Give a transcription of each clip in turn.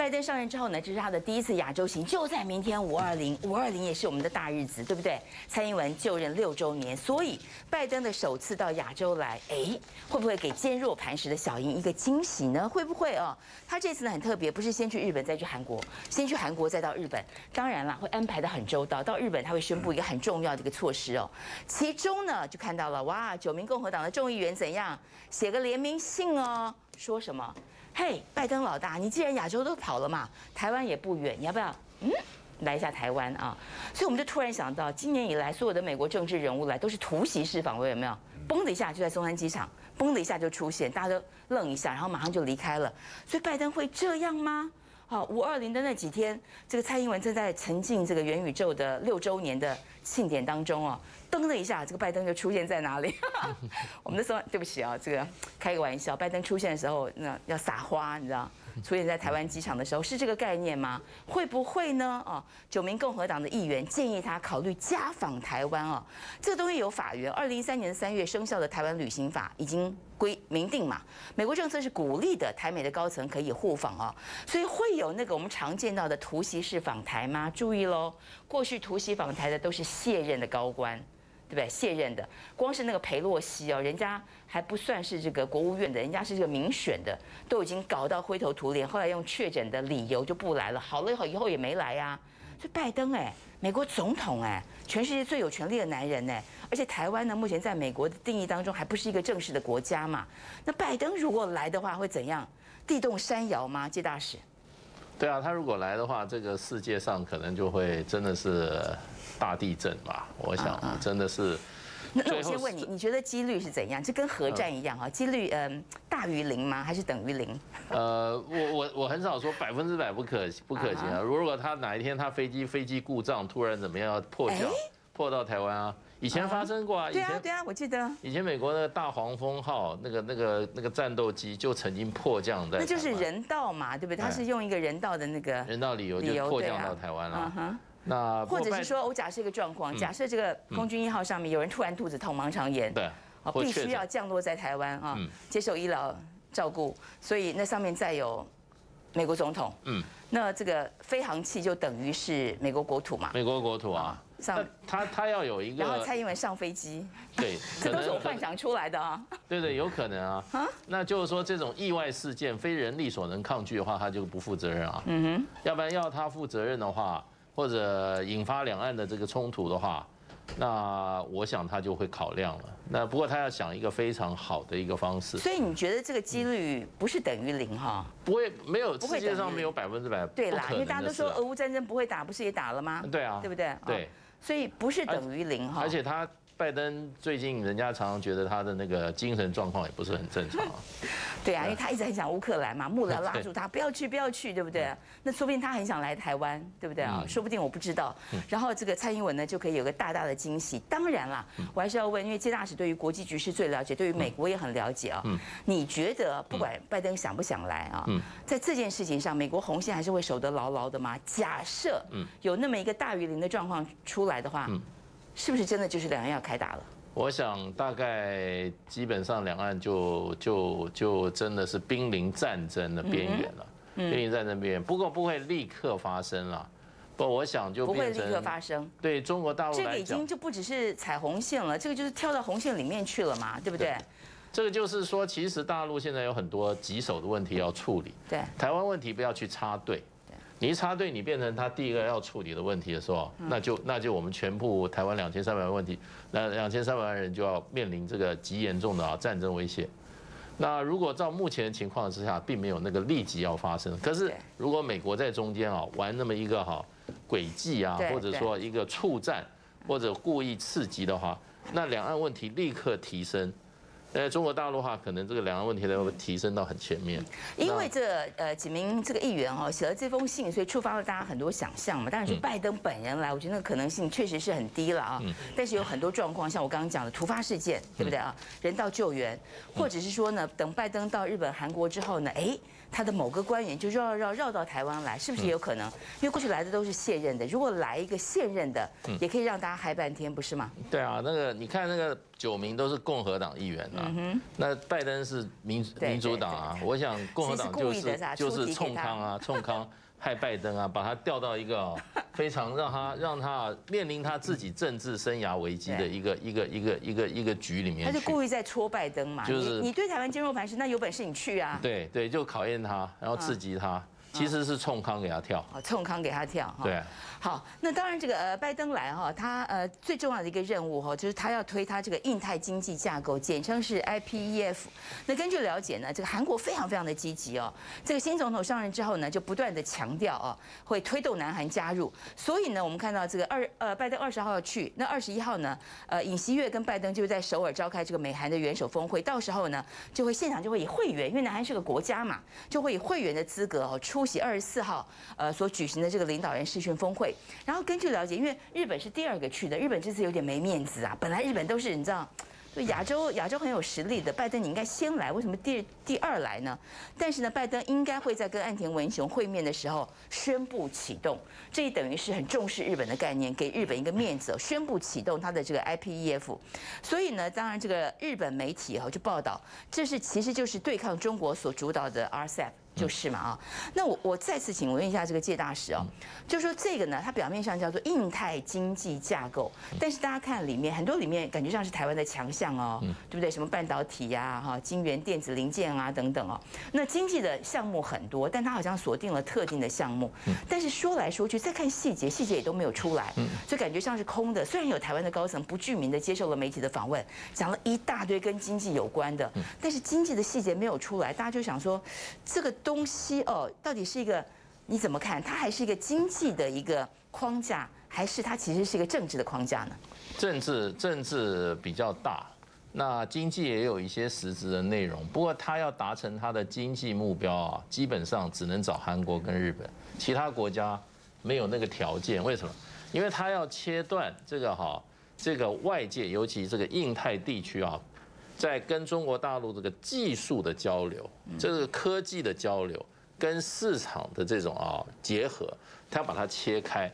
拜登上任之后呢，这是他的第一次亚洲行，就在明天五二零，五二零也是我们的大日子，对不对？蔡英文就任六周年，所以拜登的首次到亚洲来，哎，会不会给坚若磐石的小英一个惊喜呢？会不会哦？他这次呢很特别，不是先去日本再去韩国，先去韩国再到日本，当然啦，会安排的很周到。到日本他会宣布一个很重要的一个措施哦，其中呢就看到了哇，九名共和党的众议员怎样写个联名信哦，说什么？嘿，拜登老大，你既然亚洲都跑了嘛，台湾也不远，你要不要嗯来一下台湾啊？所以我们就突然想到，今年以来所有的美国政治人物来都是突袭式访问，有没有？嘣的一下就在松山机场，嘣的一下就出现，大家都愣一下，然后马上就离开了。所以拜登会这样吗？好，五二零的那几天，这个蔡英文正在沉浸这个元宇宙的六周年的庆典当中哦，噔的一下，这个拜登就出现在哪里？我们都说，对不起啊，这个开个玩笑，拜登出现的时候，那要撒花，你知道？出现在台湾机场的时候，是这个概念吗？会不会呢？哦，九名共和党的议员建议他考虑家访台湾哦，这个东西有法源，二零一三年三月生效的台湾旅行法已经规明定嘛，美国政策是鼓励的台美的高层可以互访哦，所以会有那个我们常见到的突袭式访台吗？注意喽，过去突袭访台的都是卸任的高官。对不对？卸任的，光是那个裴洛西哦，人家还不算是这个国务院的，人家是这个民选的，都已经搞到灰头土脸，后来用确诊的理由就不来了。好了以后，以后也没来呀。所以拜登哎，美国总统哎，全世界最有权力的男人哎，而且台湾呢，目前在美国的定义当中还不是一个正式的国家嘛。那拜登如果来的话，会怎样？地动山摇吗？谢大使？对啊，他如果来的话，这个世界上可能就会真的是。大地震吧，我想真的是。那那我先问你，你觉得几率是怎样？就跟核战一样哈，几率嗯大于零吗？还是等于零？呃，我我我很少说百分之百不可不可行啊。如果他哪一天他飞机飞机故障，突然怎么样要破降破到台湾啊？以前发生过啊。对啊对啊，我记得。以前美国那个大黄蜂号那个那个那个战斗机就曾经迫降在。那就是人道嘛，对不对？他是用一个人道的那个人道理由就迫降到台湾了。那或者是说，我假设一个状况，假设这个空军一号上面有人突然肚子痛、盲肠炎，对，啊，必须要降落在台湾啊，接受医疗照顾，所以那上面再有美国总统，嗯，那这个飞行器就等于是美国国土嘛？美国国土啊，上他他要有一个，然后蔡英文上飞机，对，这都是我幻想出来的啊，对对，有可能啊，啊，那就是说这种意外事件非人力所能抗拒的话，他就不负责任啊，嗯哼，要不然要他负责任的话。或者引发两岸的这个冲突的话，那我想他就会考量了。那不过他要想一个非常好的一个方式。所以你觉得这个几率不是等于零哈？不会，没有世界上没有百分之百对啦，因为大家都说俄乌战争不会打，不是也打了吗？对啊，对不对？对，所以不是等于零哈。而且他。拜登最近，人家常常觉得他的那个精神状况也不是很正常。对啊，因为他一直很想乌克兰嘛，幕僚拉住他，不要去，不要去，对不对？那说不定他很想来台湾，对不对啊？说不定我不知道。然后这个蔡英文呢，就可以有个大大的惊喜。当然啦，我还是要问，因为接大使对于国际局势最了解，对于美国也很了解啊。你觉得不管拜登想不想来啊，在这件事情上，美国红线还是会守得牢牢的吗？假设有那么一个大于零的状况出来的话。是不是真的就是两岸要开打了？我想大概基本上两岸就就就真的是濒临战争的边缘了，濒临战争边缘。不过不会立刻发生了，不，我想就不会立刻发生。对中国大陆这个已经就不只是踩红线了，这个就是跳到红线里面去了嘛，对不对？这个就是说，其实大陆现在有很多棘手的问题要处理。对，台湾问题不要去插队。你一插队，你变成他第一个要处理的问题的时候，那就那就我们全部台湾两千三百万问题，那两千三百万人就要面临这个极严重的啊战争威胁。那如果照目前的情况之下，并没有那个立即要发生。可是如果美国在中间啊玩那么一个哈诡计啊，或者说一个促战或者故意刺激的话，那两岸问题立刻提升。呃，中国大陆话可能这个两岸问题呢会提升到很前面。因为这呃几名这个议员哦写了这封信，所以触发了大家很多想象嘛。当然是拜登本人来，我觉得那个可能性确实是很低了啊。但是有很多状况，像我刚刚讲的突发事件，对不对啊？人道救援，或者是说呢，等拜登到日本、韩国之后呢，哎，他的某个官员就绕绕绕到台湾来，是不是也有可能？因为过去来的都是现任的，如果来一个现任的，也可以让大家嗨半天，不是吗？对啊，那个你看那个。九名都是共和党议员啊，那拜登是民民主党啊，我想共和党就是就是冲康啊，冲康。害拜登啊，把他调到一个非常让他让他面临他自己政治生涯危机的一个一个一个一个一个局里面。他就故意在戳拜登嘛，就是你对台湾坚若磐石，那有本事你去啊。对对，就考验他，然后刺激他。其实是冲康给他跳，哦，冲康给他跳，对。好，那当然这个呃，拜登来哈，他呃最重要的一个任务哈，就是他要推他这个印太经济架构，简称是 IPEF。那根据了解呢，这个韩国非常非常的积极哦。这个新总统上任之后呢，就不断的强调哦，会推动南韩加入。所以呢，我们看到这个二呃，拜登二十号要去，那二十一号呢，呃，尹锡悦跟拜登就在首尔召开这个美韩的元首峰会，到时候呢，就会现场就会以会员，因为南韩是个国家嘛，就会以会员的资格哦出席二十四号呃所举行的这个领导人视讯峰会。然后根据了解，因为日本是第二个去的，日本这次有点没面子啊。本来日本都是你知道，就亚洲亚洲很有实力的，拜登你应该先来，为什么第第二来呢？但是呢，拜登应该会在跟岸田文雄会面的时候宣布启动，这也等于是很重视日本的概念，给日本一个面子，宣布启动他的这个 IPEF。所以呢，当然这个日本媒体哈就报道，这是其实就是对抗中国所主导的 RCEP。就是嘛啊，那我我再次请问一下这个介大使哦，就说这个呢，它表面上叫做印太经济架构，但是大家看里面很多里面感觉上是台湾的强项哦，对不对？什么半导体呀、哈晶圆、电子零件啊等等哦，那经济的项目很多，但它好像锁定了特定的项目，但是说来说去再看细节，细节也都没有出来，所以感觉像是空的。虽然有台湾的高层不具名的接受了媒体的访问，讲了一大堆跟经济有关的，但是经济的细节没有出来，大家就想说这个。东西哦，到底是一个你怎么看？它还是一个经济的一个框架，还是它其实是一个政治的框架呢？政治政治比较大，那经济也有一些实质的内容。不过它要达成它的经济目标啊，基本上只能找韩国跟日本，其他国家没有那个条件。为什么？因为它要切断这个哈，这个外界，尤其这个印太地区啊。在跟中国大陆这个技术的交流，这个科技的交流，跟市场的这种啊结合，他要把它切开。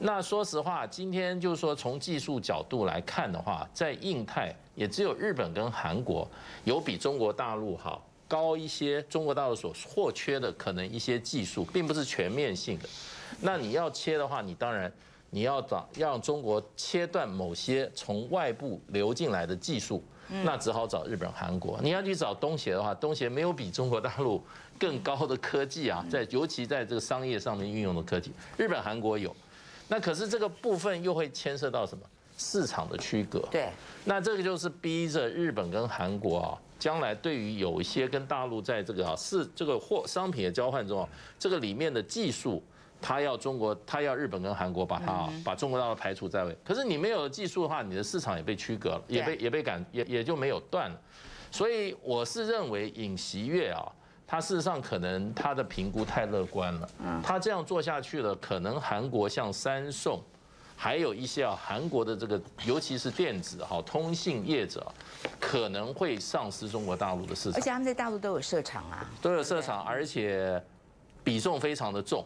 那说实话，今天就是说从技术角度来看的话，在印太也只有日本跟韩国有比中国大陆哈高一些，中国大陆所或缺的可能一些技术，并不是全面性的。那你要切的话，你当然你要找让中国切断某些从外部流进来的技术。那只好找日本、韩国。你要去找东协的话，东协没有比中国大陆更高的科技啊，在尤其在这个商业上面运用的科技，日本、韩国有。那可是这个部分又会牵涉到什么市场的区隔？对。那这个就是逼着日本跟韩国啊，将来对于有一些跟大陆在这个啊是这个货商品的交换中啊，这个里面的技术。他要中国，他要日本跟韩国把它把中国大陆排除在外。可是你没有技术的话，你的市场也被区隔了，也被也被赶，也也就没有断了。所以我是认为尹锡悦啊，他事实上可能他的评估太乐观了。他这样做下去了，可能韩国像三送，还有一些啊韩国的这个，尤其是电子哈通信业者，可能会丧失中国大陆的市场。而且他们在大陆都有设厂啊，都有设厂，而且比重非常的重。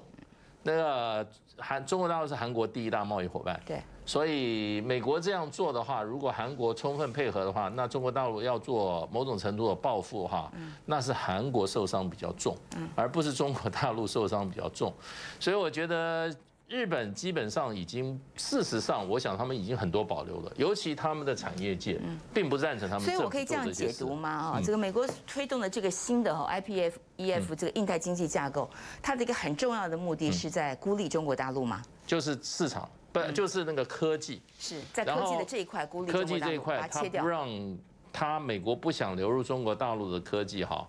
那个韩中国大陆是韩国第一大贸易伙伴，对，所以美国这样做的话，如果韩国充分配合的话，那中国大陆要做某种程度的报复哈，那是韩国受伤比较重，而不是中国大陆受伤比较重，所以我觉得。日本基本上已经，事实上，我想他们已经很多保留了，尤其他们的产业界，并不赞成他们。所以我可以这样解读吗？啊，这个美国推动的这个新的哈 IPF EF 这个印太经济架构，它的一个很重要的目的是在孤立中国大陆吗？就是市场，不就是那个科技？是在科技的这一块孤立科技这一块，它不让它美国不想流入中国大陆的科技哈。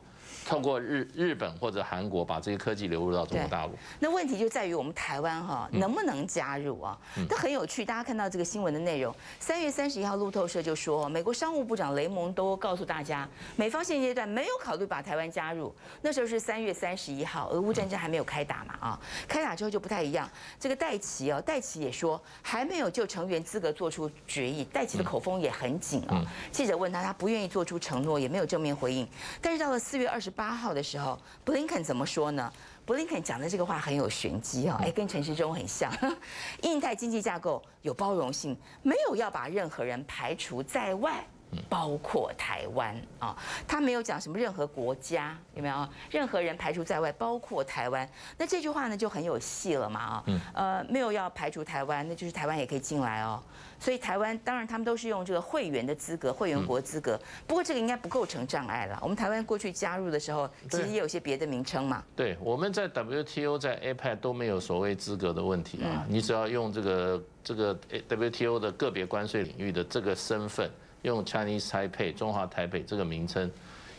透过日日本或者韩国把这些科技流入到中国大陆，那问题就在于我们台湾哈能不能加入啊？这很有趣，大家看到这个新闻的内容，三月三十一号路透社就说，美国商务部长雷蒙都告诉大家，美方现阶段没有考虑把台湾加入。那时候是三月三十一号，俄乌战争还没有开打嘛啊？开打之后就不太一样。这个戴奇哦，戴奇也说还没有就成员资格做出决议。戴奇的口风也很紧啊。记者问他，他不愿意做出承诺，也没有正面回应。但是到了四月二十。八号的时候，布林肯怎么说呢？布林肯讲的这个话很有玄机哦，哎，跟陈时中很像。印太经济架构有包容性，没有要把任何人排除在外。包括台湾啊，他没有讲什么任何国家有没有？任何人排除在外，包括台湾。那这句话呢就很有戏了嘛啊，呃，没有要排除台湾，那就是台湾也可以进来哦。所以台湾当然他们都是用这个会员的资格、会员国资格，不过这个应该不构成障碍了。我们台湾过去加入的时候，其实也有些别的名称嘛。对，我们在 WTO、在 APEC 都没有所谓资格的问题啊，你只要用这个这个 WTO 的个别关税领域的这个身份。用 Chinese Taipei 中华台北这个名称，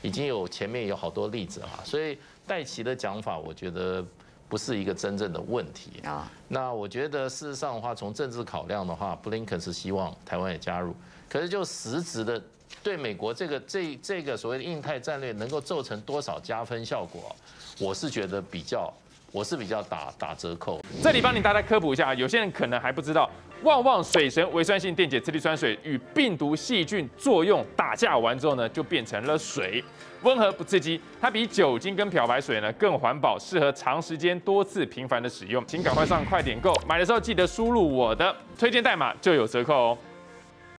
已经有前面有好多例子了，所以戴奇的讲法，我觉得不是一个真正的问题啊。那我觉得事实上的话，从政治考量的话，布林肯是希望台湾也加入，可是就实质的对美国这个这这个所谓的印太战略能够造成多少加分效果，我是觉得比较。我是比较打打折扣，这里帮你大家科普一下，有些人可能还不知道，旺旺水神微酸性电解次氯酸水与病毒细菌作用打架完之后呢，就变成了水，温和不刺激，它比酒精跟漂白水呢更环保，适合长时间多次频繁的使用，请赶快上快点购，买的时候记得输入我的推荐代码就有折扣哦。